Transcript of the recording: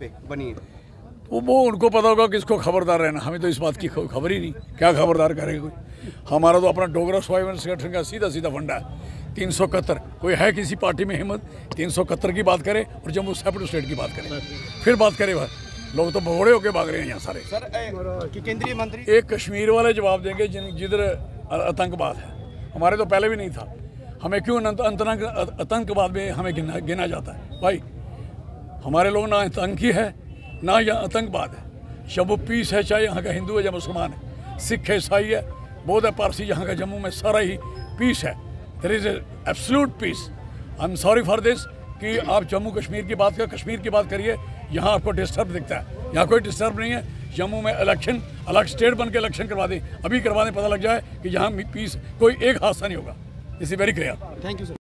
पे बनी है। वो वो उनको पता होगा किसको खबरदार रहना। हमें तो इस बात की खबर ही नहीं। क्या खबरदार करेगा कोई? हमारा तो अपना डोगरा स्वाभिमान संगठन का सीधा सीधा फंडा है। तीन सौ इकहत्तर। कोई है किसी पार्टी में हिम्मत? तीन सौ इकहत्तर की बात करे और जम्मू सेपरेट स्टेट की बात करे। फिर बात करे वह लोग तो भगोड़े होके भाग रहे हैं यहाँ सारे। सर कि केंद्रीय मंत्री? एक कश्मीर वाले जवाब देंगे जिन जिधर आतंकवाद है। हमारे तो पहले भी नहीं था। हमें क्यों आतंकवाद में हमें गिना गिना जाता है? भाई हमारे लोग ना आतंकी है, ना यहाँ आतंकवाद है। जब वो पीस है, चाहे यहाँ का हिंदू है या मुसलमान है, सिख है, ईसाई है, बौद्ध है, पारसी, यहाँ का जम्मू में सारा ही पीस है। There is absolute peace I am sorry for this कि आप जम्मू कश्मीर की बात कर, कश्मीर की बात करिए, यहाँ आपको डिस्टर्ब दिखता है। यहाँ कोई डिस्टर्ब नहीं है। जम्मू में इलेक्शन अलग स्टेट बन के इलेक्शन करवा दें। अभी करवा दें, पता लग जाए कि यहाँ पीस कोई एक हादसा नहीं होगा। Is very clear thank you sir